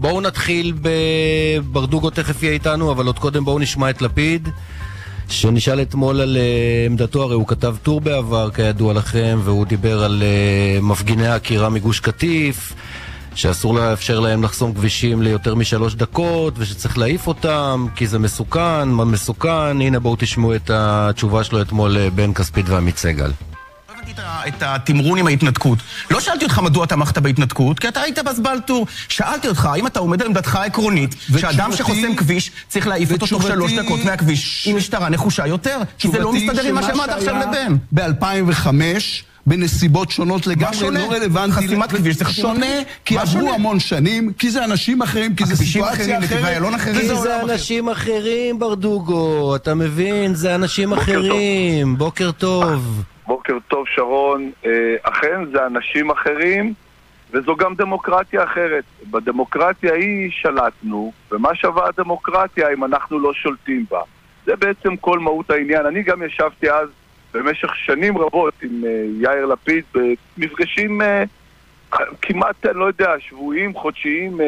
בואו נתחיל בברדוגו תכף יהיה איתנו, אבל עוד קודם בואו נשמע את לפיד. שנשאל אתמול על uh, עמדתו, הרי הוא כתב טור בעבר, כידוע לכם, והוא דיבר על uh, מפגיני העקירה מגוש קטיף, שאסור לאפשר להם לחסום כבישים ליותר משלוש דקות, ושצריך להעיף אותם, כי זה מסוכן, מה מסוכן. הנה בואו תשמעו את התשובה שלו אתמול לבן כספית ועמית סגל. את התמרון עם ההתנתקות. לא שאלתי אותך מדוע תמכת בהתנתקות, כי אתה היית בזבלטור. שאלתי אותך האם אתה עומד על עמדתך העקרונית, שאדם שחוסם כביש צריך להעיף אותו תוך שלוש דקות מהכביש עם משטרה נחושה יותר, כי זה לא מסתדר עם מה שאמרת עכשיו לבן. ב-2005 בנסיבות שונות לגמרי, לא רלוונטי. חסימת כביש זה חסימת שונה, כי עברו המון שנים, כי זה אנשים אחרים, כי זה סיטואציה אחרת. כי זה אנשים אחרים, ברדוגו, אתה מבין? זה אנשים אחרים. בוקר טוב. שרון, אה, אכן זה אנשים אחרים וזו גם דמוקרטיה אחרת. בדמוקרטיה היא שלטנו, ומה שווה הדמוקרטיה אם אנחנו לא שולטים בה? זה בעצם כל מהות העניין. אני גם ישבתי אז במשך שנים רבות עם אה, יאיר לפיד במפגשים אה, כמעט, אני לא יודע, שבועיים, חודשיים,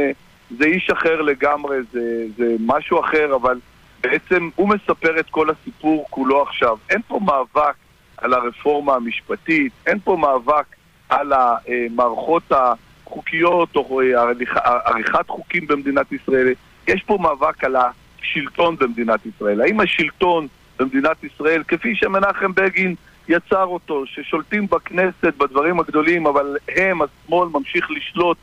זה איש אחר לגמרי, זה, זה משהו אחר, אבל בעצם הוא מספר את כל הסיפור כולו עכשיו. אין פה מאבק על הרפורמה המשפטית, אין פה מאבק על המערכות החוקיות או עריכת חוקים במדינת ישראל, יש פה מאבק על השלטון במדינת ישראל. האם השלטון במדינת ישראל, כפי שמנחם בגין יצר אותו, ששולטים בכנסת בדברים הגדולים, אבל הם, השמאל, ממשיך לשלוט,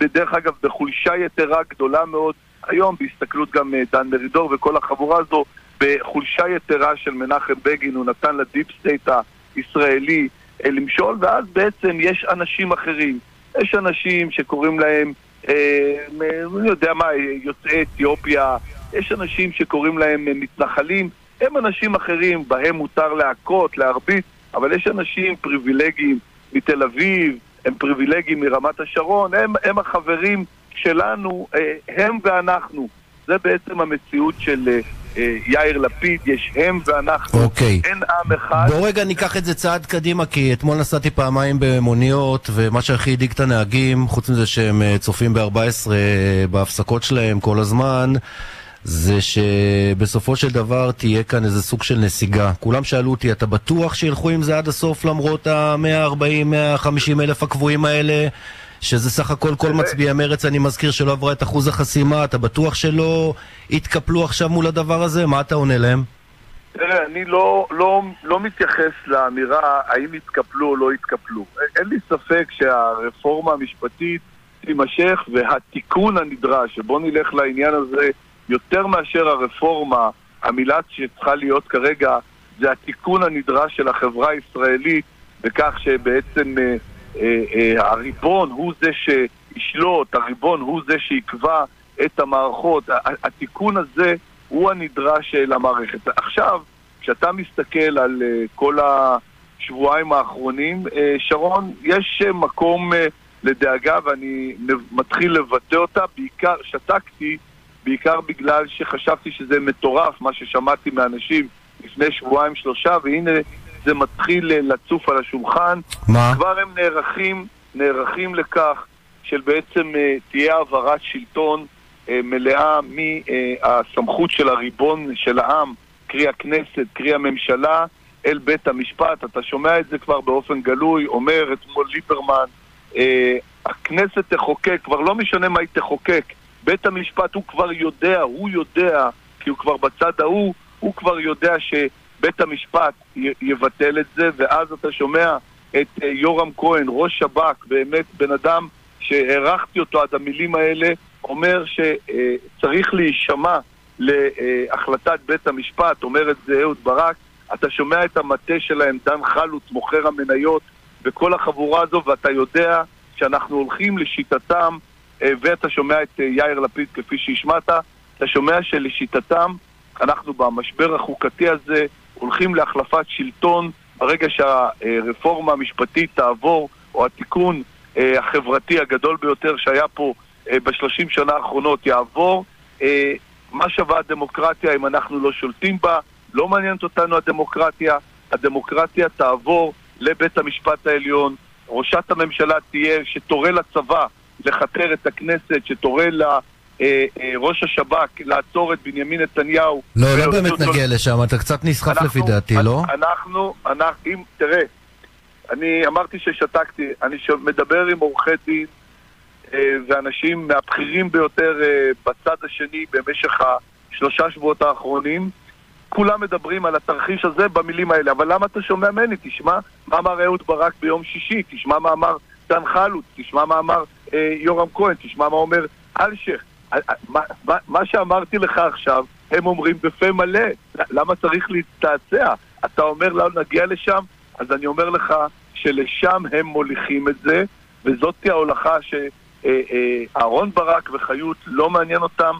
בדרך אגב, בחולשה יתרה גדולה מאוד, היום בהסתכלות גם אה, דן מרידור וכל החבורה הזו, בחולשה יתרה של מנחם בגין, הוא נתן ל deep state הישראלי אה, למשול, ואז בעצם יש אנשים אחרים. יש אנשים שקוראים להם, אה, יודע מה, יוצאי אתיופיה, יש אנשים שקוראים להם מתנחלים, הם אנשים אחרים, בהם מותר להכות, להרביץ, אבל יש אנשים פריבילגיים מתל אביב, הם פריבילגיים מרמת השרון, הם, הם החברים שלנו, אה, הם ואנחנו. זה בעצם המציאות של אה, יאיר לפיד, יש הם ואנחנו, אוקיי. אין עם אחד. בוא רגע ניקח את זה צעד קדימה, כי אתמול נסעתי פעמיים במוניות, ומה שהכי הדאיג את הנהגים, חוץ מזה שהם אה, צופים ב-14 בהפסקות שלהם כל הזמן, זה שבסופו של דבר תהיה כאן איזה סוג של נסיגה. כולם שאלו אותי, אתה בטוח שילכו עם זה עד הסוף למרות ה-140-150 אלף הקבועים האלה? שזה סך הכל כל מצביעי מרץ, אני מזכיר שלא עברה את אחוז החסימה, אתה בטוח שלא יתקפלו עכשיו מול הדבר הזה? מה אתה עונה להם? תראה, אני לא, לא, לא מתייחס לאמירה האם יתקפלו או לא יתקפלו. אין לי ספק שהרפורמה המשפטית תימשך והתיקון הנדרש, שבוא נלך לעניין הזה יותר מאשר הרפורמה, המילה שצריכה להיות כרגע זה התיקון הנדרש של החברה הישראלית בכך שבעצם אה, הריבון הוא זה שישלוט, הריבון הוא זה שיקבע את המערכות. התיקון הזה הוא הנדרש אה, למערכת. עכשיו, כשאתה מסתכל על כל השבועיים האחרונים, שרון, יש מקום לדאגה ואני מתחיל לבטא אותה, בעיקר, שתקתי, בעיקר בגלל שחשבתי שזה מטורף, מה ששמעתי מאנשים לפני שבועיים שלושה, והנה זה מתחיל אה, לצוף על השולחן. מה? כבר הם נערכים, נערכים לכך של בעצם אה, תהיה העברת שלטון אה, מלאה מהסמכות של הריבון של העם, קרי הכנסת, קרי הממשלה, אל בית המשפט. אתה שומע את זה כבר באופן גלוי, אומר אתמול ליברמן, הכנסת תחוקק, כבר לא משנה מה היא תחוקק, בית המשפט הוא כבר יודע, הוא יודע, כי הוא כבר בצד ההוא, הוא כבר יודע ש... בית המשפט יבטל את זה, ואז אתה שומע את אה, יורם כהן, ראש שב"כ, באמת בן אדם שהערכתי אותו עד המילים האלה, אומר שצריך להישמע להחלטת בית המשפט, אומר את זה אהוד ברק, אתה שומע את המטה שלהם, דן חלוץ, מוכר המניות, וכל החבורה הזו, ואתה יודע שאנחנו הולכים לשיטתם, אה, ואתה שומע את אה, יאיר לפיד כפי שהשמעת, אתה שומע שלשיטתם אנחנו במשבר החוקתי הזה הולכים להחלפת שלטון ברגע שהרפורמה המשפטית תעבור, או התיקון אה, החברתי הגדול ביותר שהיה פה אה, בשלושים שנה האחרונות יעבור. אה, מה שווה הדמוקרטיה אם אנחנו לא שולטים בה? לא מעניינת אותנו הדמוקרטיה. הדמוקרטיה תעבור לבית המשפט העליון. ראשת הממשלה תהיה שתורה לצבא לכתר את הכנסת, שתורה לראש השב"כ לעצור את בנימין נתניהו. לא, לא באמת נגיע לשם, אתה קצת נסחף לפי דעתי, לא? אנחנו, אנחנו, אם, תראה, אני אמרתי ששתקתי, אני מדבר עם עורכי דין אה, ואנשים מהבכירים ביותר אה, בצד השני במשך השלושה שבועות האחרונים. כולם מדברים על התרחיש הזה במילים האלה, אבל למה אתה שומע ממני? תשמע מה אמר אהוד ברק ביום שישי, תשמע מה אמר דן חלוץ, תשמע מה אמר אה, יורם כהן, תשמע מה אומר אלשיך. אה, אה, מה, שאמרתי לך עכשיו, הם אומרים בפה מלא. למה צריך להצטעצע? אתה אומר לא נגיע לשם? אז אני אומר לך שלשם הם מוליכים את זה, וזאת ההולכה שאהרון ברק וחיות לא מעניין אותם.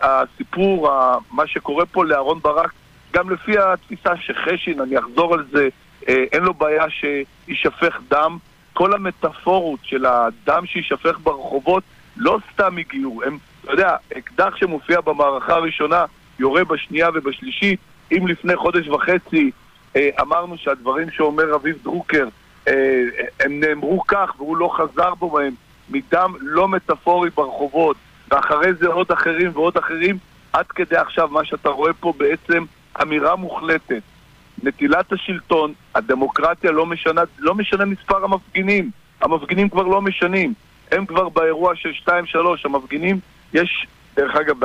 הסיפור, מה שקורה פה לאהרון ברק גם לפי התפיסה שחשין, אני אחזור על זה, אה, אין לו בעיה שיישפך דם. כל המטאפורות של הדם שיישפך ברחובות לא סתם הגיעו. הם, אתה יודע, אקדח שמופיע במערכה הראשונה יורה בשנייה ובשלישית. אם לפני חודש וחצי אה, אמרנו שהדברים שאומר רביב דרוקר אה, הם נאמרו כך והוא לא חזר בו מהם מדם לא מטאפורי ברחובות ואחרי זה עוד אחרים ועוד אחרים עד כדי עכשיו מה שאתה רואה פה בעצם אמירה מוחלטת. נטילת השלטון, הדמוקרטיה לא משנה, לא משנה מספר המפגינים. המפגינים כבר לא משנים. הם כבר באירוע של 2-3, המפגינים, יש, דרך אגב,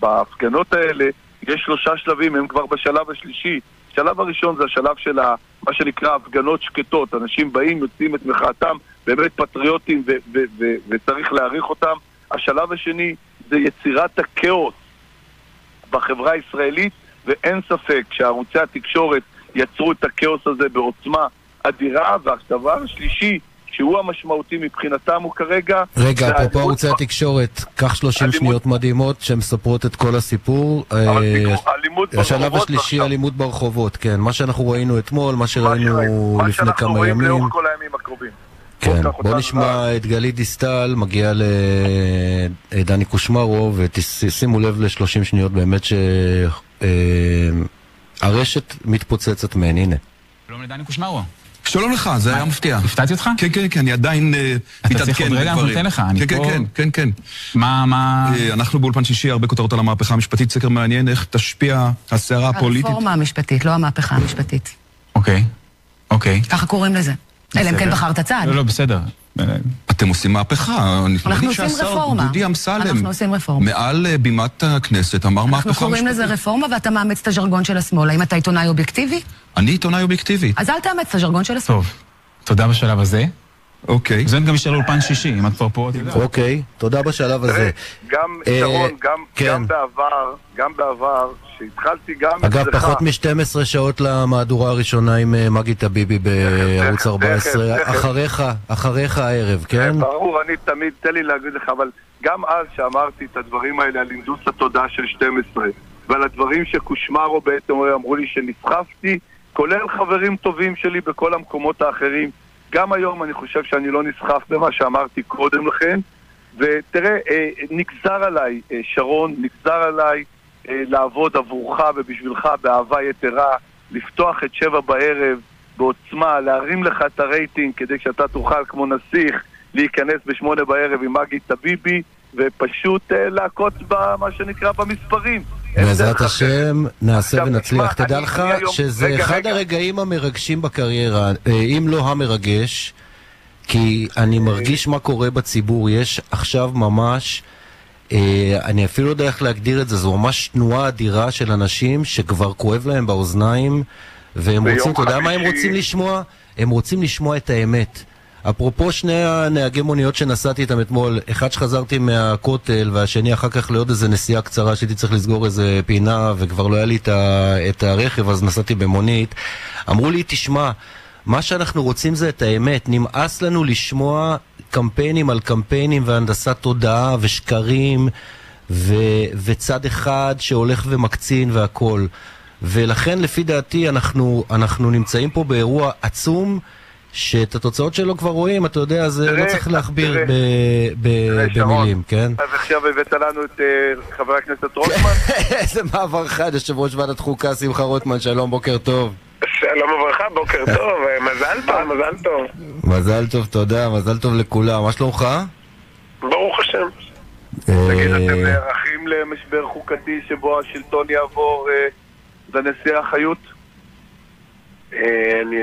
בהפגנות האלה, יש שלושה שלבים, הם כבר בשלב השלישי. השלב הראשון זה השלב של מה שנקרא הפגנות שקטות. אנשים באים, יוצאים את מחאתם, באמת פטריוטים וצריך להעריך אותם. השלב השני זה יצירת הכאוס בחברה הישראלית ואין ספק שערוצי התקשורת יצרו את הכאוס הזה בעוצמה אדירה, והדבר השלישי, שהוא המשמעותי מבחינתם הוא כרגע... רגע, אפרופו ערוצי התקשורת, קח 30 שניות מדהימות שמספרות את כל הסיפור. אה, אלימות ברחובות. השלב השלישי, אלימות ברחובות, כן. מה שאנחנו ראינו אתמול, מה שראינו לפני כמה ימים. מה שאנחנו רואים לאורך כל הימים הקרובים. כן, בוא נשמע את גלית דיסטל, מגיע לדני קושמרו, ושימו לב ל-30 שניות באמת שהרשת מתפוצצת מהן, הנה. שלום לדני קושמרו. שלום לך, זה היה מפתיע. הפתעתי אותך? כן, כן, כן, אני עדיין מתעדכן בדברים. אתה צריך עוד רגע, אנחנו ניתן לך, אני פה... כן, כן, כן, כן. מה, מה... אנחנו באולפן שישי, הרבה כותרות על המהפכה המשפטית, סקר מעניין, איך תשפיע הסערה הפוליטית. הרפורמה המשפטית, לא המהפכה המשפטית. אוקיי, אוקיי. ככה קוראים לזה. אלא אם כן בחרת צד. לא, לא, בסדר. אתם עושים מהפכה. אנחנו עושים רפורמה. דודי אמסלם, אנחנו עושים רפורמה. מעל אה, בימת הכנסת, אמר מהפכה משפטית. אנחנו קוראים לזה רפורמה ואתה מאמץ את הז'רגון של השמאל. האם אתה עיתונאי אובייקטיבי? אני עיתונאי אובייקטיבי. אז אל תאמץ את הז'רגון של השמאל. טוב, תודה בשלב הזה. אוקיי. זה גם יישאר לאולפן שישי, אם את כבר פה. אוקיי, תודה בשלב הזה. גם, שרון, כן. גם בעבר, גם בעבר, שהתחלתי גם אגב, פחות מ-12 שעות למהדורה הראשונה עם אה, מגי טביבי בערוץ 14. אחריך, אחריך הערב, כן? ברור, אני תמיד, תן לי להגיד לך, אבל גם אז שאמרתי את הדברים האלה על הנדוס התודעה של 12, ועל הדברים שקושמרו בעצם אמרו לי שנסחפתי, כולל חברים טובים שלי בכל המקומות האחרים. גם היום אני חושב שאני לא נסחף במה שאמרתי קודם לכן. ותראה, אה, נגזר עליי, אה, שרון, נגזר עליי אה, לעבוד עבורך ובשבילך באהבה יתרה, לפתוח את שבע בערב בעוצמה, להרים לך את הרייטינג כדי שאתה תוכל כמו נסיך להיכנס בשמונה בערב עם מגי טביבי ופשוט להכות במה שנקרא במספרים. בעזרת השם נעשה ונצליח. תדע לך שזה אחד הרגעים המרגשים בקריירה, אם לא המרגש, כי אני מרגיש מה קורה בציבור. יש עכשיו ממש... אה, אני אפילו לא יודע איך להגדיר את זה, זו ממש תנועה אדירה של אנשים שכבר כואב להם באוזניים והם רוצים, אתה יודע מה הם רוצים לשמוע? הם רוצים לשמוע את האמת. אפרופו שני הנהגי מוניות שנסעתי איתם אתמול, אחד שחזרתי מהכותל והשני אחר כך לעוד איזה נסיעה קצרה שהייתי צריך לסגור איזה פינה וכבר לא היה לי את הרכב אז נסעתי במונית, אמרו לי תשמע מה שאנחנו רוצים זה את האמת. נמאס לנו לשמוע קמפיינים על קמפיינים והנדסת תודעה ושקרים ו- וצד אחד שהולך ומקצין והכול. ולכן לפי דעתי אנחנו, אנחנו נמצאים פה באירוע עצום שאת התוצאות שלו כבר רואים, אתה יודע, זה לא צריך להכביר ב- ב- במילים, כן? אז עכשיו הבאת לנו את uh, חבר הכנסת רוטמן? איזה מעבר חד, יושב ראש ועדת חוקה, שמחה רוטמן, שלום, בוקר טוב. שלום וברכה, בוקר טוב, מזל טוב, מזל טוב. מזל טוב, תודה, מזל טוב לכולם. מה שלומך? השם. תגיד, אתם אה, נערכים למשבר חוקתי שבו השלטון יעבור אה, לנשיאה חיות? אה, אני,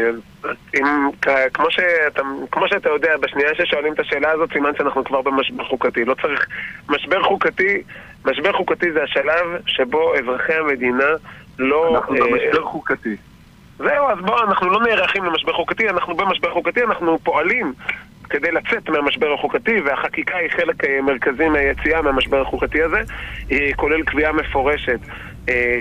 אם, כמו, שאתה, כמו שאתה יודע, בשנייה ששואלים את השאלה הזאת, סימן שאנחנו כבר במשבר חוקתי. לא צריך... משבר חוקתי, משבר חוקתי זה השלב שבו אזרחי המדינה לא... אנחנו אה, במשבר חוקתי. זהו, אז בואו, אנחנו לא נערכים למשבר חוקתי, אנחנו במשבר חוקתי, אנחנו פועלים כדי לצאת מהמשבר החוקתי, והחקיקה היא חלק אה, מרכזי מהיציאה מהמשבר החוקתי הזה, היא כולל קביעה מפורשת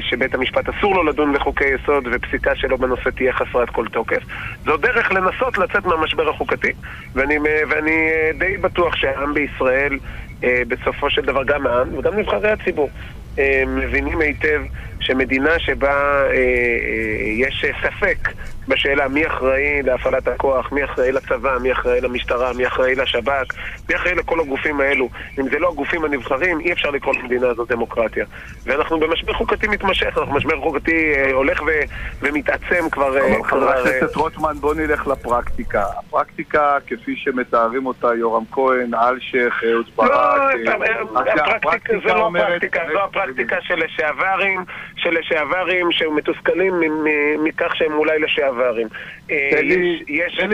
שבית המשפט אסור לו לדון בחוקי יסוד ופסיקה שלו בנושא תהיה חסרת כל תוקף. זו דרך לנסות לצאת מהמשבר החוקתי, ואני, ואני אה, די בטוח שהעם בישראל, אה, בסופו של דבר, גם העם וגם נבחרי הציבור, אה, מבינים היטב שמדינה שבה אה, אה, יש אה, ספק בשאלה מי אחראי להפעלת הכוח, מי אחראי לצבא, מי אחראי למשטרה, מי אחראי לשב"כ, מי אחראי לכל הגופים האלו. אם זה לא הגופים הנבחרים, אי אפשר לקרוא למדינה הזאת דמוקרטיה. ואנחנו במשבר חוקתי מתמשך, אנחנו במשבר חוקתי אה, הולך ו, ומתעצם כבר... אה, אבל חבר אה, הכנסת רוטמן, בוא נלך לפרקטיקה. הפרקטיקה, כפי שמתארים אותה יורם כהן, אלשיך, אהוד ברק... לא, אה, הפרקטיקה זו לא הפרקטיקה, זו הפרקטיקה של לשעברים, של לשעברים שמתוסכלים מכך שהם אולי לשעברים. אה, תן לי-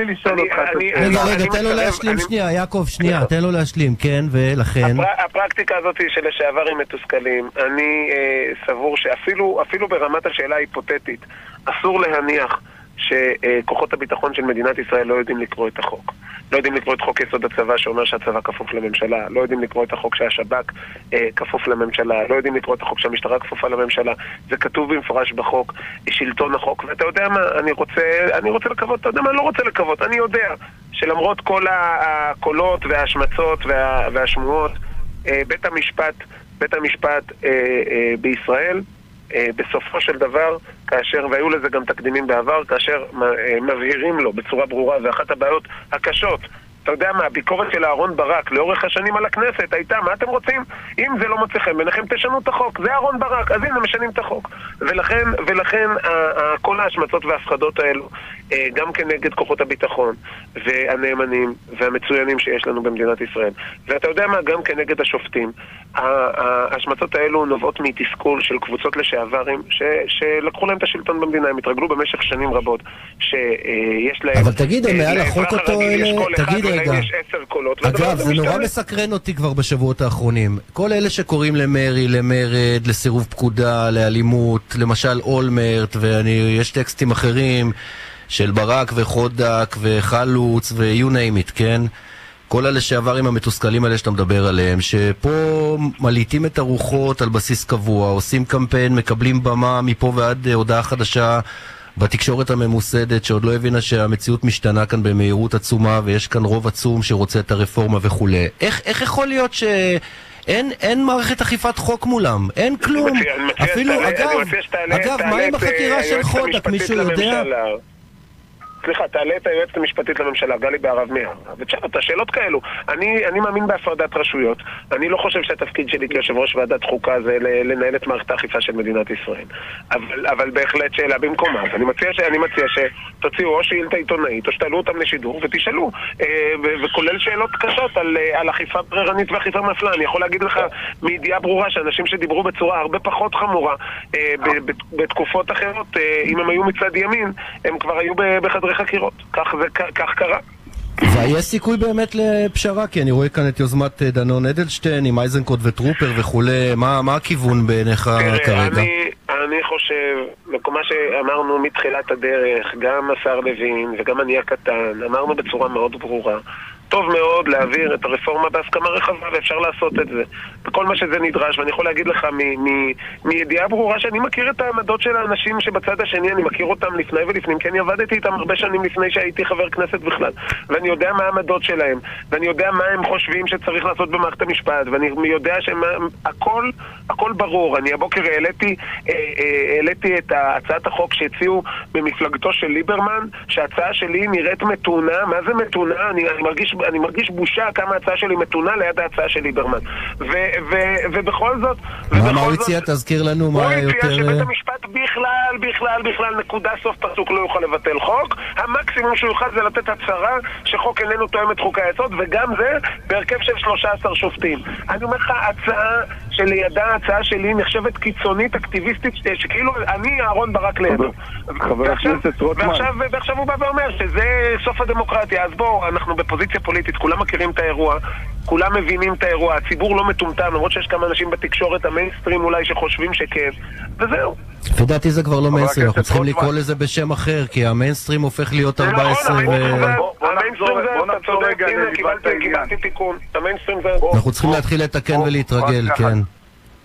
לשאול אני- אותך. רגע, רגע, תן לו להשלים שנייה, יעקב, שנייה, תן לו להשלים, כן, ולכן... הפר- הפרקטיקה הזאת של לשעברים מתוסכלים, אני אה, סבור שאפילו אפילו ברמת השאלה ההיפותטית, אסור להניח שכוחות הביטחון של מדינת ישראל לא יודעים לקרוא את החוק. לא יודעים לקרוא את חוק יסוד הצבא שאומר שהצבא כפוף לממשלה, לא יודעים לקרוא את החוק שהשב"כ אה, כפוף לממשלה, לא יודעים לקרוא את החוק שהמשטרה כפופה לממשלה. זה כתוב במפורש בחוק, שלטון החוק. ואתה יודע מה, אני רוצה, אני רוצה לקוות, אתה יודע מה, אני לא רוצה לקוות, אני יודע שלמרות כל הקולות וההשמצות וה, והשמועות, אה, בית המשפט, בית המשפט אה, אה, בישראל, אה, בסופו של דבר, כאשר, והיו לזה גם תקדימים בעבר, כאשר אה, מבהירים לו בצורה ברורה, ואחת הבעיות הקשות אתה יודע מה, הביקורת של אהרון ברק לאורך השנים על הכנסת הייתה, מה אתם רוצים? אם זה לא מוצא חן בעיניכם, תשנו את החוק. זה אהרון ברק, אז הנה, משנים את החוק. ולכן, ולכן כל ההשמצות וההפחדות האלו, אה, גם כנגד כוחות הביטחון, והנאמנים, והמצוינים שיש לנו במדינת ישראל, ואתה יודע מה, גם כנגד השופטים, ההשמצות האלו נובעות מתסכול של קבוצות לשעברים, ש- שלקחו להם את השלטון במדינה, הם התרגלו במשך שנים רבות, שיש להם... אבל תגיד, אה, מעל החוק אותו תגיד רגע. יש עשר קולות, אגב, זה נורא. מסקרן אותי כבר בשבועות האחרונים. כל אלה שקוראים למרי, למרד, לסירוב פקודה, לאלימות, למשל אולמרט, ויש טקסטים אחרים של ברק וחודק וחלוץ ו-you name it, כן? כל הלשעברים המתוסכלים האלה שאתה מדבר עליהם, שפה מלהיטים את הרוחות על בסיס קבוע, עושים קמפיין, מקבלים במה מפה ועד אה, הודעה חדשה בתקשורת הממוסדת שעוד לא הבינה שהמציאות משתנה כאן במהירות עצומה ויש כאן רוב עצום שרוצה את הרפורמה וכולי. איך, איך יכול להיות ש... אין, אין מערכת אכיפת חוק מולם, אין כלום. מציע- אני מציע אפילו, שתעלה- אגב, אני מציע שתעלה- אגב, מה עם החקירה של חודק? מישהו יודע? לממשלה. סליחה, תעלה את היועצת המשפטית לממשלה, גלי בהרב מיארה, ותשאל אותה שאלות כאלו. אני, אני מאמין בהפרדת רשויות. אני לא חושב שהתפקיד שלי כיושב ראש ועדת חוקה זה לנהל את מערכת האכיפה של מדינת ישראל. אבל, אבל בהחלט שאלה במקומה. אני מציע, ש, אני מציע שתוציאו או שאילתה עיתונאית, או שתעלו אותם לשידור ותשאלו, אה, ו- וכולל שאלות קשות על, אה, על אכיפה בררנית ואכיפה מפלה. אני יכול להגיד לך מידיעה ברורה שאנשים שדיברו בצורה הרבה פחות חמורה אה, ב- ב- בתקופות אחרות, אה, אם הם היו מצד ימין, הם כבר היו בחדרי חקירות. כך, זה, כ- כך קרה. ויש סיכוי באמת לפשרה, כי אני רואה כאן את יוזמת אה, דנון אדלשטיין עם אייזנקוט וטרופר וכולי, מה, מה הכיוון בעיניך תראה, כרגע? אני, אני חושב, מה שאמרנו מתחילת הדרך, גם השר לוין וגם אני הקטן, אמרנו בצורה מאוד ברורה. טוב מאוד להעביר את הרפורמה בהסכמה רחבה, ואפשר לעשות את זה. וכל מה שזה נדרש, ואני יכול להגיד לך מידיעה ברורה שאני מכיר את העמדות של האנשים שבצד השני, אני מכיר אותם לפני ולפנים, כי אני עבדתי איתם הרבה שנים לפני שהייתי חבר כנסת בכלל. ואני יודע מה העמדות שלהם, ואני יודע מה הם חושבים שצריך לעשות במערכת המשפט, ואני יודע שהכל הכל ברור. אני הבוקר העליתי, אה, אה, העליתי את הצעת החוק שהציעו במפלגתו של ליברמן, שההצעה שלי נראית מתונה. מה זה מתונה? אני, אני, מרגיש, אני מרגיש בושה כמה ההצעה שלי מתונה ליד ההצעה של ליברמן. ו, ו, ובכל זאת... מה, הוא הציע? תזכיר לנו מה הוא היה הציע יותר... שבית אה, המשפט בכלל, בכלל, בכלל, נקודה סוף פסוק לא יוכל לבטל חוק. המקסימום שהוא יוכל זה לתת הצהרה שחוק איננו תואם את חוקי היסוד, וגם זה בהרכב של 13 שופטים. אני אומר לך, הצעה שלידה, ההצעה שלי נחשבת קיצונית, אקטיביסטית, שכאילו אני אהרון ברק לידו. חבר הכנסת רוטמן. ועכשיו, ועכשיו הוא בא ואומר שזה סוף הדמוקרטיה. אז בואו, אנחנו בפוזיציה פוליטית, כולם מכירים את האירוע, כולם מבינים את האירוע, הציבור לא מטומטם, למרות שיש כמה אנשים בתקשורת, המיינסטרים אולי, שחושבים שכן, וזהו. לפי דעתי זה כבר לא מיינסטרים, אנחנו צריכים. לקרוא לזה בשם אחר, כי המיינסטרים הופך להיות זה נכון, 14 ו... אנחנו צריכים להתחיל לתקן ולהתרגל, כן.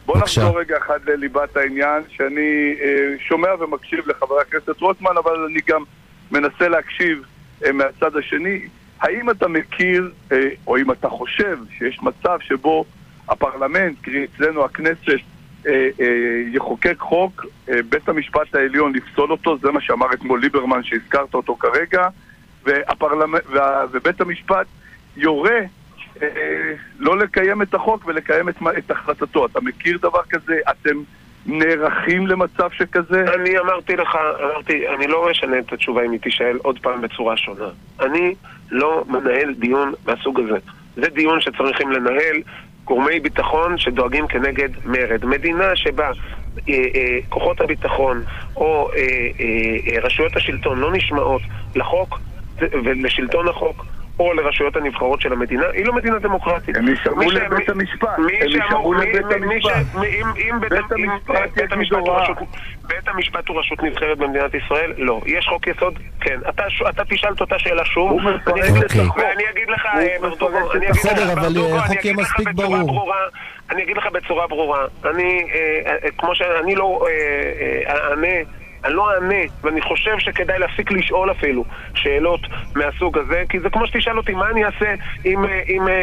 בוא בבקשה. נחזור רגע אחד לליבת העניין, שאני אה, שומע ומקשיב לחבר הכנסת רוטמן, אבל אני גם מנסה להקשיב אה, מהצד השני. האם אתה מכיר, אה, או אם אתה חושב, שיש מצב שבו הפרלמנט, קרי אצלנו הכנסת, אה, אה, יחוקק חוק, אה, בית המשפט העליון לפסול אותו, זה מה שאמר אתמול ליברמן שהזכרת אותו כרגע, והפרלמנט, וה, ובית המשפט יורה לא לקיים את החוק ולקיים את, את החלטתו. אתה מכיר דבר כזה? אתם נערכים למצב שכזה? אני אמרתי לך, אמרתי, אני לא אשנה את התשובה אם היא תישאל עוד פעם בצורה שונה. אני לא מנהל דיון מהסוג הזה. זה דיון שצריכים לנהל גורמי ביטחון שדואגים כנגד מרד. מדינה שבה אה, אה, כוחות הביטחון או אה, רשויות השלטון לא נשמעות לחוק ולשלטון החוק או לרשויות הנבחרות של המדינה, היא לא מדינה דמוקרטית. הם ש- לבית מי- המשפט. מי הם מי- לבית המשפט. בית- המשפט הוא. רשות נבחרת במדינת ישראל? לא. יש חוק יסוד? כן. אתה, תשאל את אותה שאלה שוב. אוקיי. ואני אגיד לך, אה, ברדוגו, אני אגיד לך, בסדר, אבל, ברדוגו, אה, אני החוק אגיד יהיה לך מספיק בצורה ברור. ברורה, אני אגיד לך בצורה ברורה. אני, אה, כמו שאני לא אענה... אני לא אענה, ואני חושב שכדאי להפסיק לשאול אפילו שאלות מהסוג הזה, כי זה כמו שתשאל אותי, מה אני אעשה אם, אה, אם אה,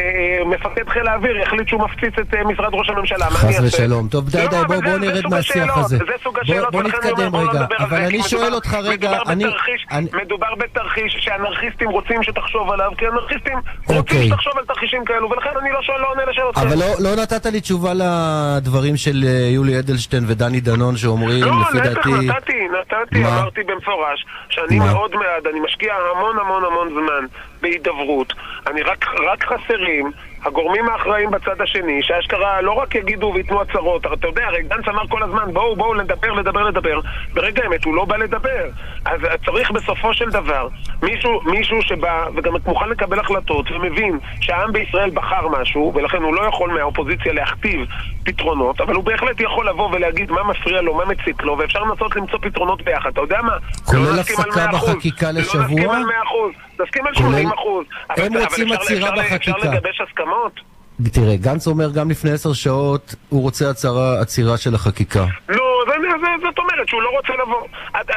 מפקד חיל האוויר יחליט שהוא מפציץ את אה, משרד ראש הממשלה, מה אני חס אעשה? ושלום. טוב, די, לא, די, אבל בוא נרד מהשיח הזה. זה סוג השאלות, בוא נתקדם בוא לא רגע. אבל אני שואל אותך רגע, מדובר אני... בתרחיש- אני- מדובר בתרחיש שאנרכיסטים רוצים שתחשוב עליו, כי אנרכיסטים רוצים אוקיי. שתחשוב על תרחישים כאלו, ולכן אני לא שואל, לא עונה לשאלות אבל. לא, לא נתת לי תשובה לדברים של אה, יולי אדלשטיין ודני דנון שאומרים, לא, לפי להפך, דעתי... נתתי, נתתי, מה? אמרתי במפורש שאני מה? מאוד בעד, אני משקיע המון המון המון זמן בהידברות. אני רק, רק חסרים הגורמים האחראים בצד השני, שאשכרה לא רק יגידו וייתנו הצהרות, אתה יודע, הרי גנץ אמר כל הזמן, בואו, בואו לדבר, לדבר, לדבר. ברגע האמת הוא לא בא לדבר. אז צריך בסופו של דבר מישהו, מישהו שבא וגם מוכן לקבל החלטות ומבין שהעם בישראל בחר משהו, ולכן הוא לא יכול מהאופוזיציה להכתיב פתרונות, אבל הוא בהחלט יכול לבוא ולהגיד מה מפריע לו, מה מציק לו, ואפשר לנסות למצוא פתרונות ביחד. אתה יודע מה? כולל לא הפסקה 100%, בחקיקה לא לשבוע? נסכים על 100%, נסכים על 80%. אבל- הם רוצים עצירה אפשר- בחקיקה. אפשר לגבש הסכמות? תראה, גנץ אומר גם לפני עשר שעות, הוא רוצה הצהרה, עצירה של החקיקה. לא, זאת אומרת שהוא לא רוצה לבוא.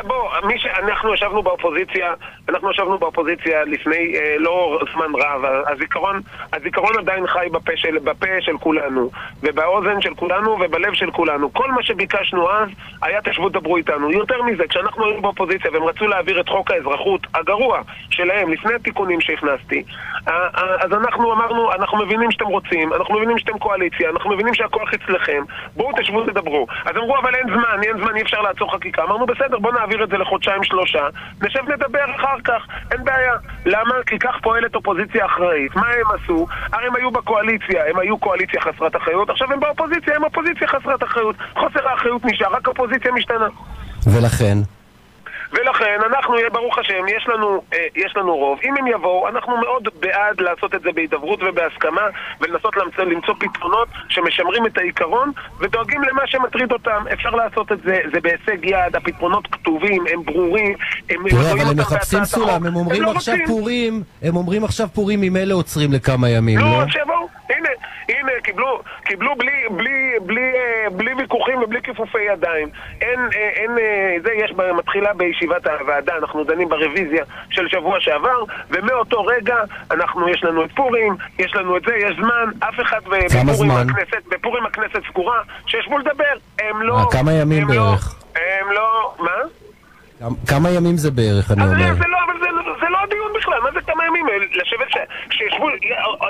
בוא, ש... אנחנו ישבנו באופוזיציה, אנחנו ישבנו באופוזיציה לפני אה, לא זמן רב, הזיכרון, הזיכרון עדיין חי בפה של, בפה של כולנו, ובאוזן של כולנו ובלב של כולנו. כל מה שביקשנו אז היה תשבו דברו איתנו. יותר מזה, כשאנחנו היינו באופוזיציה והם רצו להעביר את חוק האזרחות הגרוע שלהם לפני התיקונים שהכנסתי, אז אנחנו אמרנו, אנחנו מבינים שאתם רוצים, אנחנו מבינים שאתם קואליציה, אנחנו מבינים שהכוח אצלכם, בואו תשבו תדברו. אז אמרו, אבל אין זמן, אין זמן, אי אפשר לעצור חקיקה. אמרנו, בסדר, בואו נעביר את זה לחודשיים שלושה, נשב נדבר אחר כך, אין בעיה. למה? כי כך פועלת אופוזיציה אחראית. מה הם עשו? הרי הם היו בקואליציה, הם היו קואליציה חסרת אחריות, עכשיו הם באופוזיציה, הם אופוזיציה חסרת אחריות. חוסר האחריות נשאר, רק אופוזיציה משתנה. ולכן, ולכן אנחנו, ברוך השם, יש לנו, אה, יש לנו רוב. אם הם יבואו, אנחנו מאוד בעד לעשות את זה בהידברות ובהסכמה ולנסות למצוא, למצוא פתרונות שמשמרים את העיקרון ודואגים למה שמטריד אותם. אפשר לעשות את זה, זה בהישג יד, הפתרונות כתובים, הם ברורים, הם תראה, אבל הם מחפשים. סולם, הם אומרים לא עכשיו. פורים, הם אומרים עכשיו פורים, ממילא עוצרים לכמה ימים, לא, לא? שיבואו, הנה, הנה, קיבלו, קיבלו בלי, בלי, בלי, אה, בלי ויכוחים ובלי כיפופי ידיים. אין, אה, אין, אה, זה יש, מתחילה בישיבת הוועדה, אנחנו דנים ברוויזיה של שבוע שעבר, ומאותו רגע אנחנו, יש לנו את פורים, יש לנו את זה, יש זמן, אף אחד בפורים? הכנסת, בפורים הכנסת סגורה, שישבו לדבר, הם לא... כמה ימים לא- בערך? הם לא, מה? כמה ימים זה בערך, אני אומר? זה לא, אבל זה, זה לא הדיון בכלל, מה זה כמה ימים? לשבת ש... שישבו,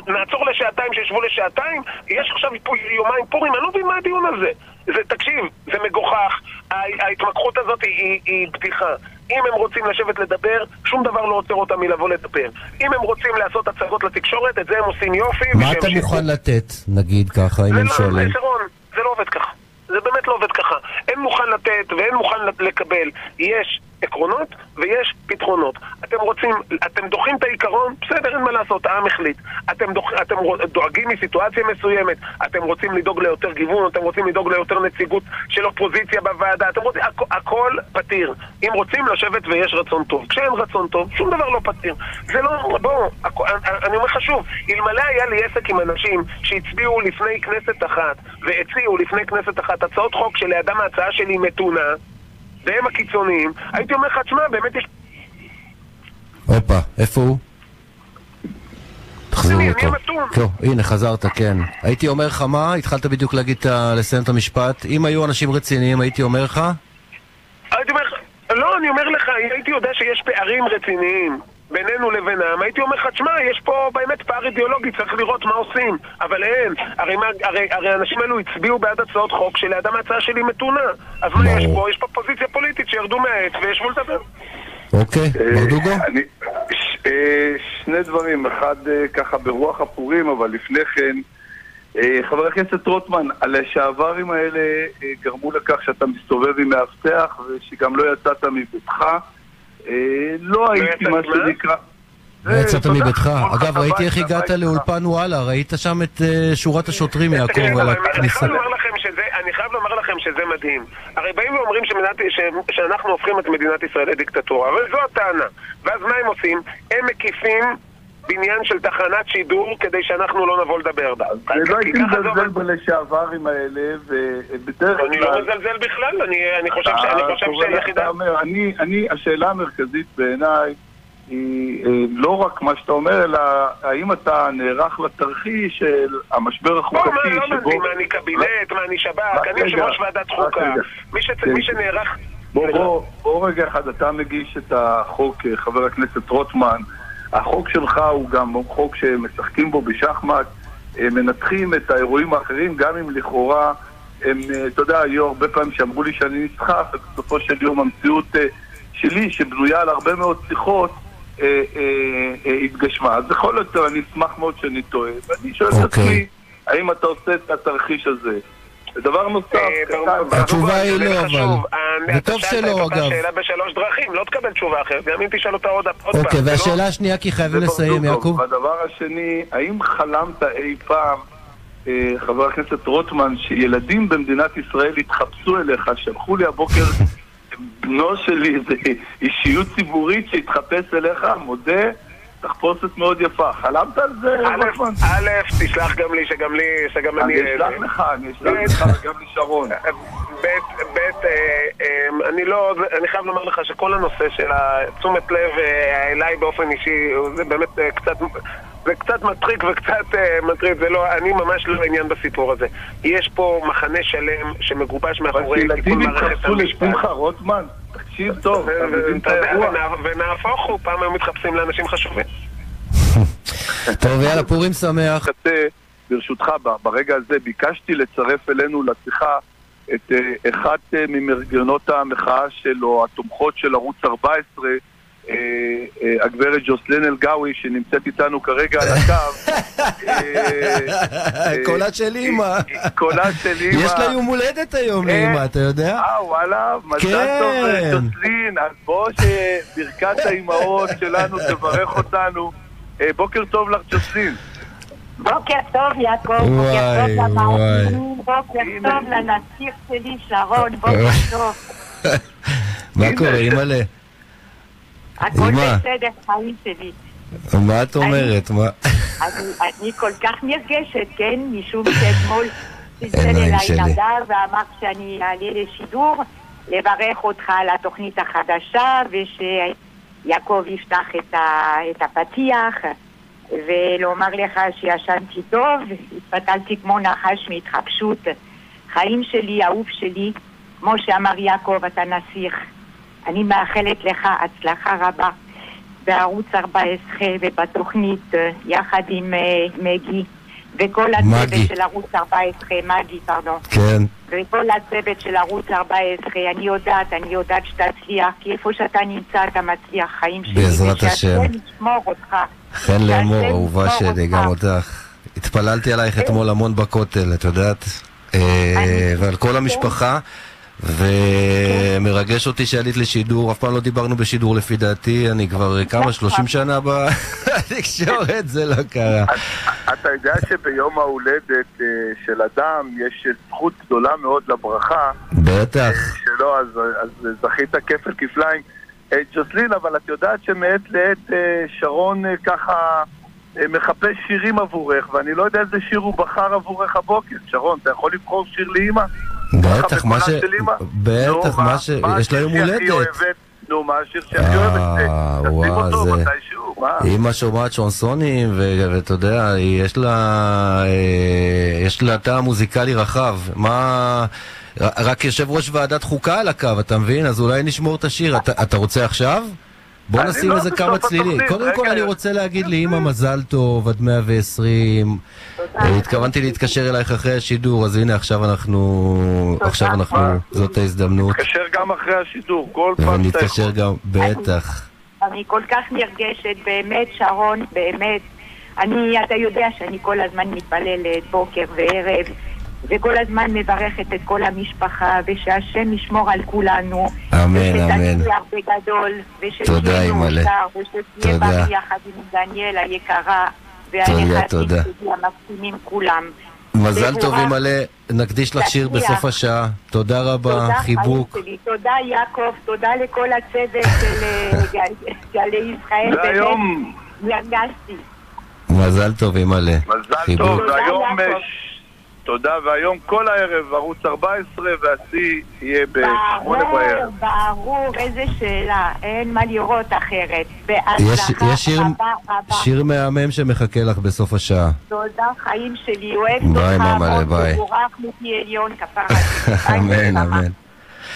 נעצור לשעתיים, שישבו לשעתיים? יש עכשיו פה יומיים פורים, אני לא מבין מה הדיון הזה. זה, תקשיב, זה מגוחך, ההתמקחות הזאת היא, היא בדיחה. אם הם רוצים לשבת לדבר, שום דבר לא עוצר אותם מלבוא לדבר. אם הם רוצים לעשות הצגות לתקשורת, את זה הם עושים יופי. מה אתה מוכן לתת, נגיד ככה, אם הם לא, שואלים? זה לא עובד ככה. זה באמת לא עובד ככה. אין מוכן לתת ואין מוכן לקבל. יש עקרונות ויש פתרונות. אתם רוצים, אתם דוחים את העיקרון, בסדר, אין מה לעשות, העם החליט. אתם, דוח, אתם דואגים מסיטואציה מסוימת, אתם רוצים לדאוג ליותר גיוון, אתם רוצים לדאוג ליותר נציגות של אופוזיציה בוועדה, אתם רוצים, הכ, הכל פתיר. אם רוצים לשבת ויש רצון טוב. כשאין רצון טוב, שום דבר לא פתיר. זה לא, בוא, אני אומר לך שוב, אלמלא היה לי עסק עם אנשים שהצביעו לפני כנסת אחת והציעו לפני כנסת אחת הצעות חוק שלידם ההצעה שלי מתונה והם הקיצוניים, הייתי אומר לך, תשמע, באמת יש... הופה, איפה הוא? תחזירו אותו. הנה, חזרת, כן. הייתי אומר לך מה? התחלת בדיוק להגיד, לסיים את המשפט. אם היו אנשים רציניים, הייתי אומר לך? הייתי אומר לך... לא, אני אומר לך, הייתי יודע שיש פערים רציניים בינינו לבינם, הייתי אומר לך, תשמע, יש פה באמת פער אידיאולוגי, צריך לראות מה עושים. אבל אין, הרי, מה, הרי, הרי האנשים האלו הצביעו בעד הצעות חוק שלידם ההצעה שלי מתונה. אז מה יש פה? יש פה פוזיציה פוליטית שירדו מהעץ וישבו לדבר. אוקיי, ברדוגו? אה, שני דברים, אחד אה, ככה ברוח הפורים, אבל לפני כן, אה, חבר הכנסת רוטמן, הלשעברים האלה גרמו לכך שאתה מסתובב עם מאבטח ושגם לא יצאת מביתך. לא הייתי מה שנקרא... לא יצאת מביתך. אגב, ראיתי איך הגעת לאולפן וואלה, ראית שם את שורת השוטרים, יעקב, על הכניסה. אני חייב לומר לכם שזה מדהים. הרי באים ואומרים שאנחנו הופכים את מדינת ישראל לדיקטטורה, אבל זו הטענה. ואז מה הם עושים? הם מקיפים בניין של תחנת שידור כדי שאנחנו לא נבוא לדבר בה. אני לא הייתי מזלזל בלשעברים האלה, ובדרך כלל... אני לא מזלזל בכלל, אני חושב שהיחידה... השאלה המרכזית בעיניי היא אה, לא רק מה שאתה אומר, אלא האם אתה נערך לתרחיש של המשבר החוקתי שבו... לא, לא, מה אני קבינט, מה אני שב"כ, אני יושב ראש ועדת חוקה. מי כן. שנערך... בוא רגע אחד, אתה מגיש את החוק, אה, חבר הכנסת רוטמן. החוק שלך הוא גם חוק שמשחקים בו בשחמט, אה, מנתחים את האירועים האחרים, גם אם לכאורה הם, אתה יודע, היו הרבה פעמים שאמרו לי שאני נסחף, ובסופו של יום המציאות שלי, שבנויה על הרבה מאוד שיחות, אה, אה, אה, התגשמה. אז בכל זאת, אני אשמח מאוד שאני טועה, ואני שואל את אוקיי. עצמי, האם אתה עושה את התרחיש הזה? ודבר נוסף, התשובה היא לא, אבל... וטוב שלא, אגב. שאלה בשלוש דרכים, לא תקבל תשובה אחרת, גם אם תשאל אותה עוד פעם. אוקיי, והשאלה השנייה, כי חייבים לסיים, יעקב. והדבר השני, האם חלמת אי פעם, חבר הכנסת רוטמן, שילדים במדינת ישראל התחפשו אליך, שלחו לי הבוקר בנו שלי זה אישיות ציבורית שהתחפש אליך, מודה, תחפושת מאוד יפה. חלמת על זה, רוטמן? א', תשלח גם לי, שגם לי, שגם אני... אני אשלח לך, אני אשלח לך גם לשרון. ב', ב', אה, אה, אני לא, אני חייב לומר לך שכל הנושא של תשומת לב אה, אליי באופן אישי, זה באמת קצת... זה קצת מצחיק וקצת uh, מטריד, זה לא, אני ממש לא עניין בסיפור הזה. יש פה מחנה שלם שמגובש מאחורי תיקון מערכת המשפט. ילדים התחפשו לשמחה רוטמן, תקשיב טוב, אתה מבין את האירוע. ונהפוך הוא, פעם היו מתחפשים לאנשים חשובים. טוב, יאללה, פורים שמח. ברשותך, ברגע הזה ביקשתי לצרף אלינו לשיחה את אה, אחת אה, ממרגנות המחאה שלו, התומכות של ערוץ 14, אה, אה, הגברת ג'וסלין אלגאווי שנמצאת איתנו כרגע על הקו. אה, קולה של אימא. קולה של אימא. יש לה יום הולדת היום לאימא, אתה יודע? אה, וואלה, מזל טוב ג'וסלין. אז בוא שברכת האימהות שלנו תברך אותנו. בוקר טוב לך ג'וסלין. בוקר טוב יעקב, בוקר טוב למאמינים, בוקר טוב לנסיך שלי שרון, בוקר טוב. מה קורה, אימא'לה? הכל בסדר, חיים שלי. מה את אומרת? מה? אני כל כך נרגשת, כן? משום שאתמול צלצל אליי נדר ואמר שאני אעלה לשידור לברך אותך על התוכנית החדשה ושיעקב יפתח את הפתיח ולומר לך שישנתי טוב, התפתלתי כמו נחש מהתחפשות. חיים שלי, אהוב שלי, כמו שאמר יעקב, אתה נסיך. אני מאחלת לך הצלחה רבה בערוץ 14 ובתוכנית אה, יחד עם אה, מגי וכל. הצוות של ערוץ 14, מגי, פרדון. כן. וכל הצוות של ערוץ 14, אני יודעת, אני יודעת שתצליח, כי איפה שאתה נמצא אתה מצליח חיים שלי. בעזרת השם. ישמור אותך. חן לאמור, אהובה שלי. גם אותך. התפללתי עלייך אתמול המון בכותל, את יודעת? אה, ועל כל המשפחה. ומרגש אותי שעלית לשידור, אף פעם לא דיברנו בשידור לפי דעתי, אני כבר כמה, 30 שנה בתקשורת, זה לא קרה. אתה יודע שביום ההולדת אה, של אדם יש זכות גדולה מאוד לברכה בטח. שלו, אז, אז זכית כפל כפליים. אה, ג'וסלין, אבל את יודעת שמעת לעת אה, שרון אה, ככה אה, מחפש שירים עבורך, ואני לא יודע איזה שיר הוא בחר עבורך הבוקר. שרון, אתה יכול לבחור שיר לאימא? בטח, מה ש... בטח, מה ש... יש לה יום הולדת. נו, מה השיר שהכי אה, אוהבת? אה, תשים אותו זה- מתישהו, מה? אימא שומעת שונסונים, ואתה יודע, יש לה, אה, יש לה טעם מוזיקלי רחב. מה... רק יושב ראש ועדת חוקה על הקו, אתה מבין? אז אולי נשמור את השיר. אתה, אתה רוצה עכשיו? בוא נשים לא איזה כמה צלילים. קודם כל. אני רוצה להגיד לאימא מזל טוב, עד 120. אה, התכוונתי להתקשר אלייך אחרי השידור, אז הנה עכשיו אנחנו... עכשיו אנחנו... זאת ההזדמנות. נתקשר גם אחרי השידור, כל פעם שאתה ונתקשר יכול. גם... בטח. אני כל כך נרגשת, באמת, שרון, באמת. אני, אתה יודע שאני כל הזמן מתפללת בוקר וערב, וכל הזמן מברכת את כל המשפחה, ושהשם ישמור על כולנו. אמן, אמן. ושתצליח בגדול, תודה, ושתהיה אימא'לה. מאושר, ושתהיה תודה. בריא יחד עם דניאל היקרה, תודה, והנכדים תודה. שלי המקסימים כולם. מזל טוב. אימא'לה, נקדיש לך שיר. בסוף השעה. תודה רבה, תודה, חיבוק. תודה יעקב, תודה לכל הצוות של אה, גל- גלי ישראל. והיום, נרגשתי. מזל טוב, אימא'לה. מזל. טוב, תודה, והיום, תודה, והיום כל הערב ערוץ 14, והשיא יהיה בשמונה ברור, בערב. ברור, איזה שאלה, אין מה לראות אחרת. יש בהצלחה יש שיר- רבה רבה. שיר מהמם שמחכה לך בסוף השעה. תודה, חיים שלי, אוהבת ביי, אותך, ממלא, מאוד ביי. מבורך מפי עליון, כפרה. ביי, אמן. אמן.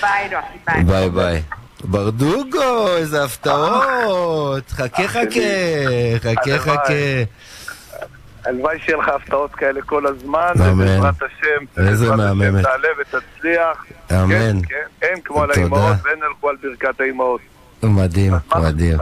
ביי, ביי. ביי ביי. ברדוגו, איזה הפתעות! חכה חכה, חכה. חכה. הלוואי שיהיה לך הפתעות כאלה כל הזמן. ובעזרת השם, איזה מהממת. תעלה ותצליח. אמן. כן, כן, אין כמו על. האימהות ואין הלכו על ברכת האימהות. מדהים, מדהים.